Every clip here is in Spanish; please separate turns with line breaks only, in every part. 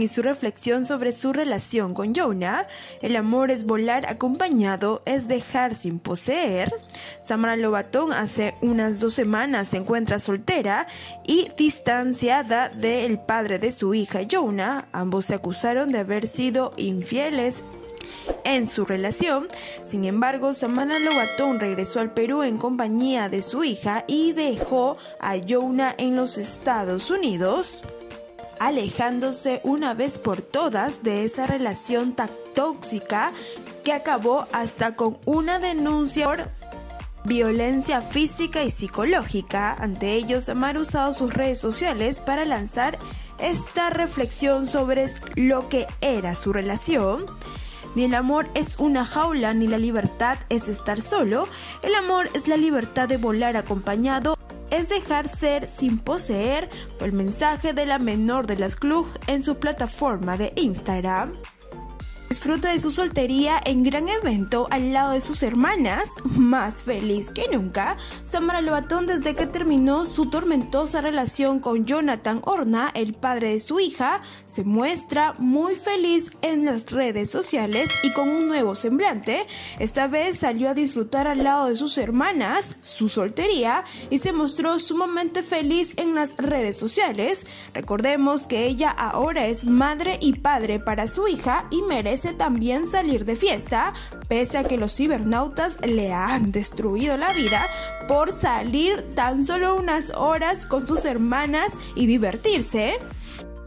Y su reflexión sobre su relación con Jonah. El amor es volar acompañado, es dejar sin poseer. Samara Lobatón hace unas dos semanas se encuentra soltera y distanciada del padre de su hija Jonah. Ambos se acusaron de haber sido infieles en su relación. Sin embargo, Samana Lobatón regresó al Perú en compañía de su hija y dejó a Jonah en los Estados Unidos, alejándose una vez por todas de esa relación tan tóxica que acabó hasta con una denuncia por violencia física y psicológica. Ante ellos, Samara ha usado sus redes sociales para lanzar esta reflexión sobre lo que era su relación ni el amor es una jaula, ni la libertad es estar solo. El amor es la libertad de volar acompañado es dejar ser sin poseer el mensaje de la menor de las club en su plataforma de Instagram disfruta de su soltería en gran evento al lado de sus hermanas, más feliz que nunca. Samara Lobatón desde que terminó su tormentosa relación con Jonathan Horna, el padre de su hija, se muestra muy feliz en las redes sociales y con un nuevo semblante. Esta vez salió a disfrutar al lado de sus hermanas, su soltería, y se mostró sumamente feliz en las redes sociales. Recordemos que ella ahora es madre y padre para su hija y también salir de fiesta, pese a que los cibernautas le han destruido la vida por salir tan solo unas horas con sus hermanas y divertirse.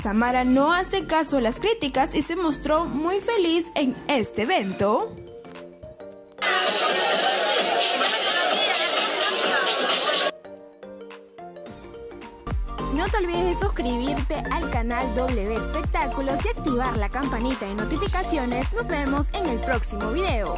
Samara no hace caso a las críticas y se mostró muy feliz en este evento. No te olvides de suscribirte al canal W Espectáculos y activar la campanita de notificaciones. Nos vemos en el próximo video.